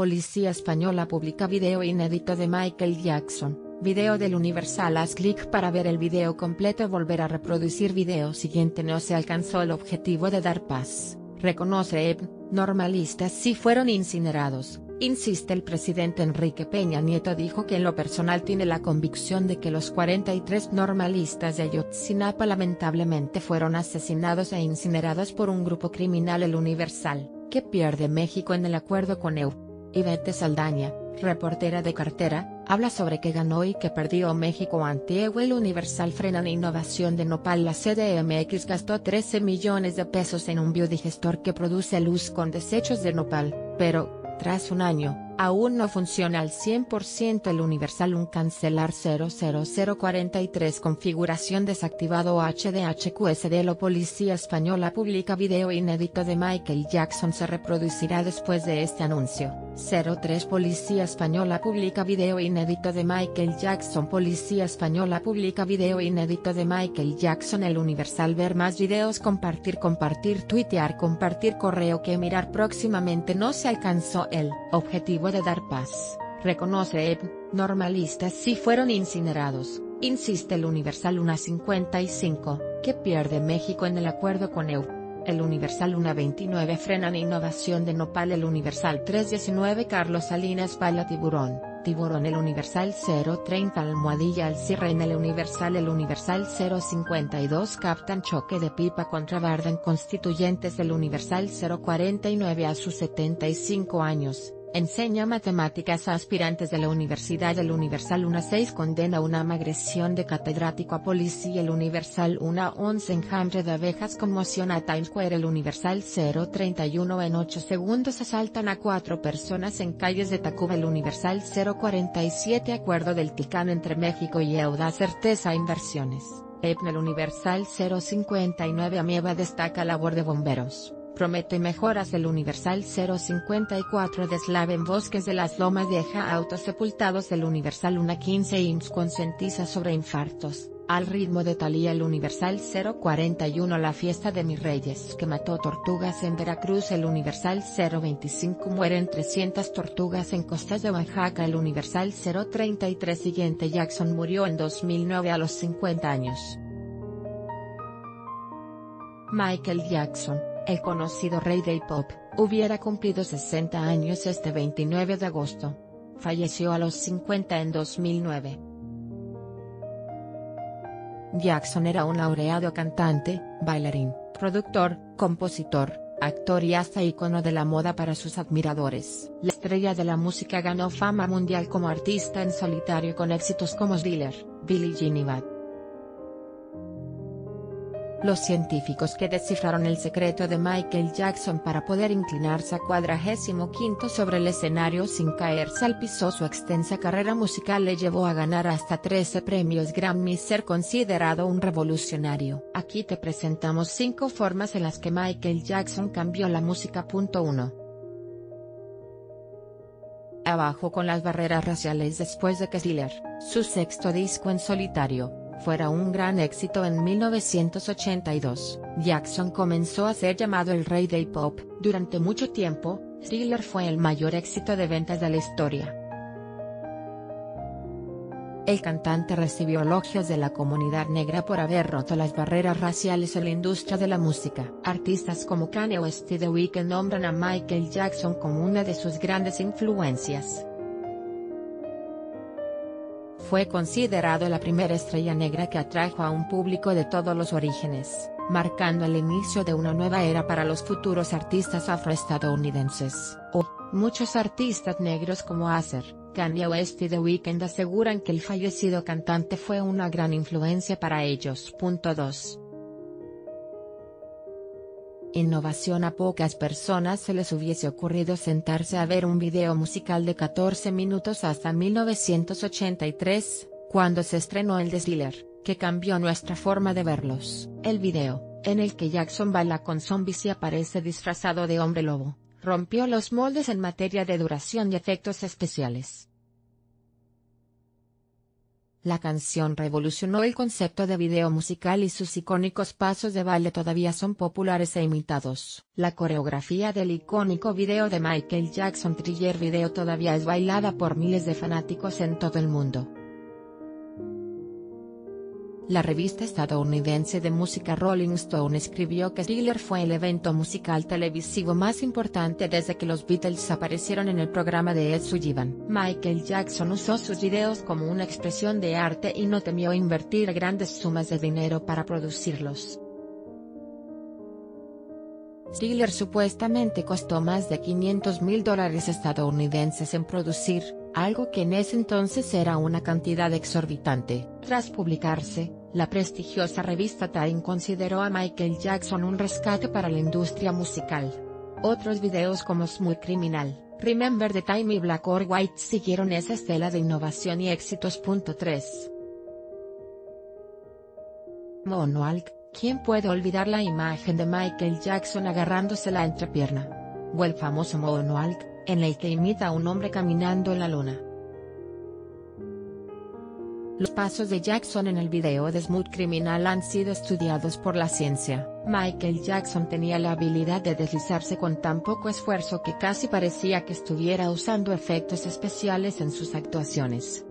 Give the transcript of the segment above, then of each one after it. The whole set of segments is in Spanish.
Policía española publica video inédito de Michael Jackson, video del Universal haz clic para ver el video completo volver a reproducir video siguiente no se alcanzó el objetivo de dar paz, reconoce Eb, normalistas sí fueron incinerados, insiste el presidente Enrique Peña Nieto dijo que en lo personal tiene la convicción de que los 43 normalistas de Ayotzinapa lamentablemente fueron asesinados e incinerados por un grupo criminal el Universal, que pierde México en el acuerdo con EU. Ivete Saldaña, reportera de cartera, habla sobre que ganó y que perdió México ante EU el Universal frenan innovación de Nopal. La CDMX gastó 13 millones de pesos en un biodigestor que produce luz con desechos de Nopal, pero, tras un año, aún no funciona al 100% el Universal un cancelar 00043 configuración desactivado HDHQSD lo Policía Española publica video inédito de Michael Jackson. Se reproducirá después de este anuncio. 03 Policía Española publica video inédito de Michael Jackson. Policía Española publica video inédito de Michael Jackson. El Universal ver más videos compartir compartir tuitear compartir correo que mirar próximamente. No se alcanzó el objetivo de dar paz, reconoce Eb, normalistas sí fueron incinerados, insiste el Universal 1.55, que pierde México en el acuerdo con EU. El Universal 1.29 frenan innovación de Nopal El Universal 3.19 Carlos Salinas Pala Tiburón, Tiburón El Universal 0.30 Almohadilla al cierre en El Universal El Universal 0.52 Captan choque de pipa contra Barden Constituyentes El Universal 0.49 a sus 75 años, Enseña matemáticas a aspirantes de la Universidad El Universal 1-6 condena una agresión de catedrático a policía El Universal 1-11 enjambre de abejas conmociona a Times Square El Universal 0-31 en 8 segundos asaltan a cuatro personas en calles de Tacuba El Universal 0-47 Acuerdo del Ticano entre México y EUDA certeza inversiones, EPNEL Universal 0-59 Amieva destaca labor de bomberos promete mejoras el Universal 054 de Slaven Bosques de las Lomas deja autos sepultados del Universal 115 IMSS concientiza sobre infartos, al ritmo de Talía el Universal 041 La fiesta de mis reyes que mató tortugas en Veracruz. El Universal 025 mueren 300 tortugas en costas de Oaxaca. El Universal 033 siguiente Jackson murió en 2009 a los 50 años. Michael Jackson el conocido rey del pop, hubiera cumplido 60 años este 29 de agosto. Falleció a los 50 en 2009. Jackson era un laureado cantante, bailarín, productor, compositor, actor y hasta ícono de la moda para sus admiradores. La estrella de la música ganó fama mundial como artista en solitario con éxitos como Dealer, Billie Jean y Bad. Los científicos que descifraron el secreto de Michael Jackson para poder inclinarse a cuadragésimo quinto sobre el escenario sin caerse al piso su extensa carrera musical le llevó a ganar hasta 13 premios Grammy y ser considerado un revolucionario. Aquí te presentamos 5 formas en las que Michael Jackson cambió la música. 1. Abajo con las barreras raciales después de que su sexto disco en solitario, fuera un gran éxito en 1982, Jackson comenzó a ser llamado el rey del pop. Durante mucho tiempo, Thriller fue el mayor éxito de ventas de la historia. El cantante recibió elogios de la comunidad negra por haber roto las barreras raciales en la industria de la música. Artistas como Kanye West y The Weeknd nombran a Michael Jackson como una de sus grandes influencias fue considerado la primera estrella negra que atrajo a un público de todos los orígenes, marcando el inicio de una nueva era para los futuros artistas afroestadounidenses. Hoy, muchos artistas negros como Acer, Kanye West y The Weeknd aseguran que el fallecido cantante fue una gran influencia para ellos. 2. Innovación a pocas personas se les hubiese ocurrido sentarse a ver un video musical de 14 minutos hasta 1983, cuando se estrenó el Dealer, que cambió nuestra forma de verlos. El video, en el que Jackson baila con zombies y aparece disfrazado de hombre lobo, rompió los moldes en materia de duración y efectos especiales. La canción revolucionó el concepto de video musical y sus icónicos pasos de baile todavía son populares e imitados. La coreografía del icónico video de Michael Jackson Thriller Video todavía es bailada por miles de fanáticos en todo el mundo. La revista estadounidense de música Rolling Stone escribió que Thriller fue el evento musical televisivo más importante desde que los Beatles aparecieron en el programa de Ed Sullivan. Michael Jackson usó sus videos como una expresión de arte y no temió invertir grandes sumas de dinero para producirlos. Thriller supuestamente costó más de 500 mil dólares estadounidenses en producir, algo que en ese entonces era una cantidad exorbitante. Tras publicarse, la prestigiosa revista Time consideró a Michael Jackson un rescate para la industria musical. Otros videos como Smooth Criminal, Remember the Time y Black or White siguieron esa estela de innovación y éxitos. 3. Moonwalk, ¿quién puede olvidar la imagen de Michael Jackson agarrándose la entrepierna? O el famoso Moonwalk, en el que imita a un hombre caminando en la luna. Los pasos de Jackson en el video de Smooth Criminal han sido estudiados por la ciencia. Michael Jackson tenía la habilidad de deslizarse con tan poco esfuerzo que casi parecía que estuviera usando efectos especiales en sus actuaciones.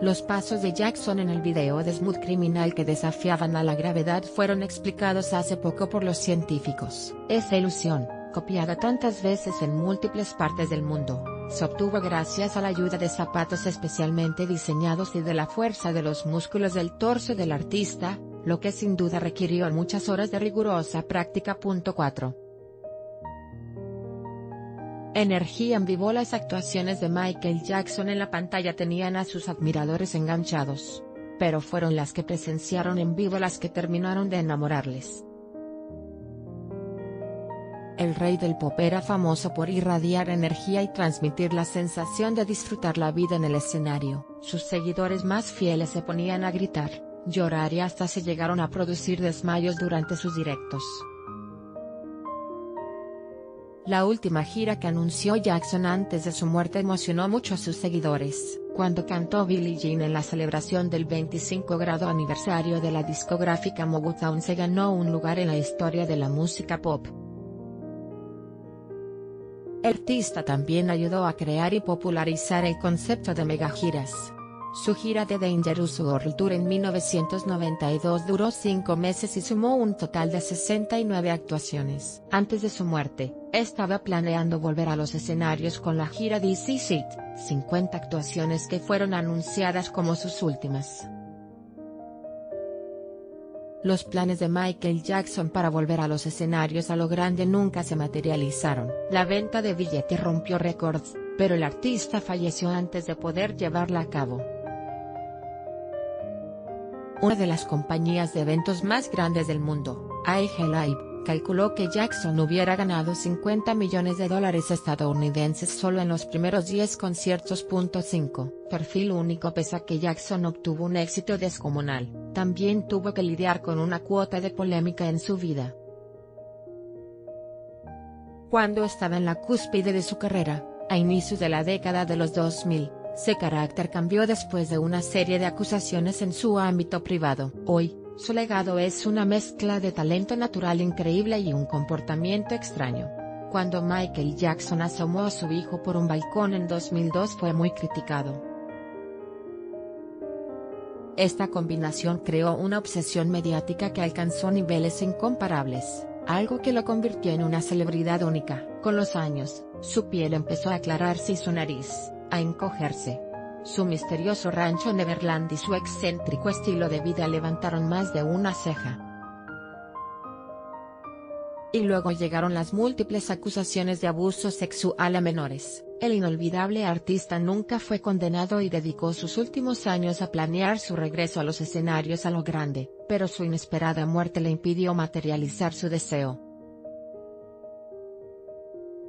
Los pasos de Jackson en el video de Smooth Criminal que desafiaban a la gravedad fueron explicados hace poco por los científicos. Esa ilusión, copiada tantas veces en múltiples partes del mundo, se obtuvo gracias a la ayuda de zapatos especialmente diseñados y de la fuerza de los músculos del torso del artista, lo que sin duda requirió muchas horas de rigurosa práctica. 4. Energía en vivo Las actuaciones de Michael Jackson en la pantalla tenían a sus admiradores enganchados. Pero fueron las que presenciaron en vivo las que terminaron de enamorarles. El rey del pop era famoso por irradiar energía y transmitir la sensación de disfrutar la vida en el escenario. Sus seguidores más fieles se ponían a gritar, llorar y hasta se llegaron a producir desmayos durante sus directos. La última gira que anunció Jackson antes de su muerte emocionó mucho a sus seguidores, cuando cantó Billie Jean en la celebración del 25 grado aniversario de la discográfica Motown se ganó un lugar en la historia de la música pop. El artista también ayudó a crear y popularizar el concepto de megagiras. Su gira de Dangerous World Tour en 1992 duró cinco meses y sumó un total de 69 actuaciones. Antes de su muerte, estaba planeando volver a los escenarios con la gira DC Seat, 50 actuaciones que fueron anunciadas como sus últimas. Los planes de Michael Jackson para volver a los escenarios a lo grande nunca se materializaron. La venta de billetes rompió récords, pero el artista falleció antes de poder llevarla a cabo. Una de las compañías de eventos más grandes del mundo, AEG Live, calculó que Jackson hubiera ganado 50 millones de dólares estadounidenses solo en los primeros 10 conciertos. 5. Perfil único Pese a que Jackson obtuvo un éxito descomunal, también tuvo que lidiar con una cuota de polémica en su vida. Cuando estaba en la cúspide de su carrera, a inicios de la década de los 2000, su carácter cambió después de una serie de acusaciones en su ámbito privado. Hoy, su legado es una mezcla de talento natural increíble y un comportamiento extraño. Cuando Michael Jackson asomó a su hijo por un balcón en 2002 fue muy criticado. Esta combinación creó una obsesión mediática que alcanzó niveles incomparables, algo que lo convirtió en una celebridad única. Con los años, su piel empezó a aclararse y su nariz, a encogerse. Su misterioso rancho Neverland y su excéntrico estilo de vida levantaron más de una ceja. Y luego llegaron las múltiples acusaciones de abuso sexual a menores. El inolvidable artista nunca fue condenado y dedicó sus últimos años a planear su regreso a los escenarios a lo grande, pero su inesperada muerte le impidió materializar su deseo.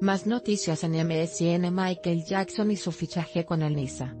Más noticias en MSN Michael Jackson y su fichaje con el NISA.